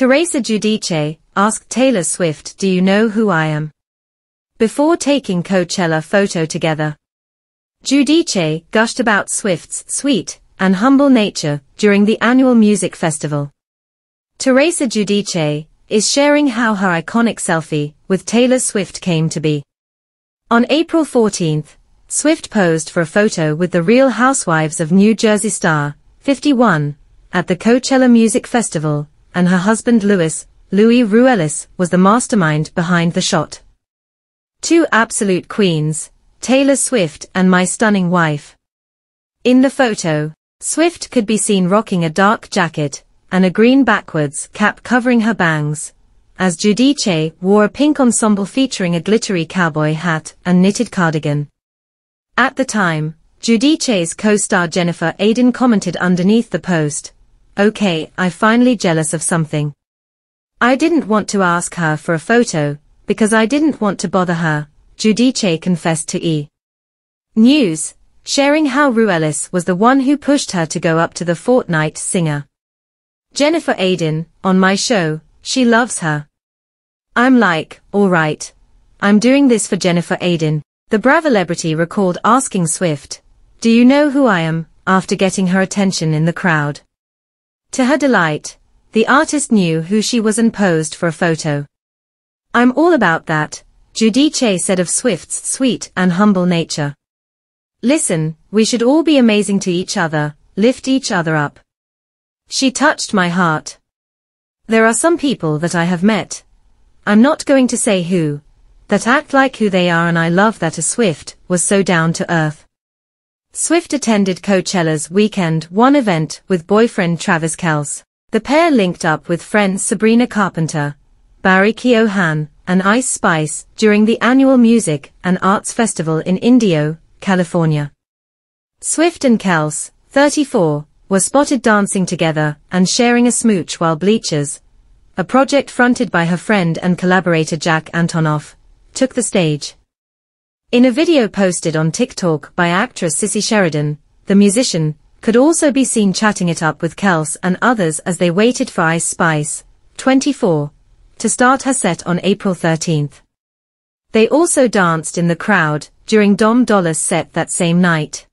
Teresa Giudice asked Taylor Swift do you know who I am? Before taking Coachella photo together. Giudice gushed about Swift's sweet and humble nature during the annual music festival. Teresa Giudice is sharing how her iconic selfie with Taylor Swift came to be. On April 14th, Swift posed for a photo with the Real Housewives of New Jersey star, 51, at the Coachella Music Festival, and her husband Louis, Louis Ruelas, was the mastermind behind the shot. Two absolute queens, Taylor Swift and my stunning wife. In the photo, Swift could be seen rocking a dark jacket, and a green backwards cap covering her bangs, as Giudice wore a pink ensemble featuring a glittery cowboy hat and knitted cardigan. At the time, Giudice's co-star Jennifer Aydin commented underneath the post, Okay, I finally jealous of something. I didn't want to ask her for a photo, because I didn't want to bother her, Giudice confessed to E! News, sharing how Ruelas was the one who pushed her to go up to the Fortnight singer. Jennifer Aydin, on my show, she loves her. I'm like, alright. I'm doing this for Jennifer Aydin. The Bravolebrity recalled asking Swift, do you know who I am, after getting her attention in the crowd. To her delight, the artist knew who she was and posed for a photo. I'm all about that, Giudice said of Swift's sweet and humble nature. Listen, we should all be amazing to each other, lift each other up. She touched my heart. There are some people that I have met. I'm not going to say who, that act like who they are and I love that a Swift was so down to earth. Swift attended Coachella's Weekend One event with boyfriend Travis Kelce. The pair linked up with friends Sabrina Carpenter, Barry Keoghan, and Ice Spice during the annual Music and Arts Festival in Indio, California. Swift and Kelce, 34, were spotted dancing together and sharing a smooch while Bleachers, a project fronted by her friend and collaborator Jack Antonoff, took the stage. In a video posted on TikTok by actress Sissy Sheridan, the musician could also be seen chatting it up with Kelce and others as they waited for Ice Spice, 24, to start her set on April 13th. They also danced in the crowd during Dom Dolla's set that same night.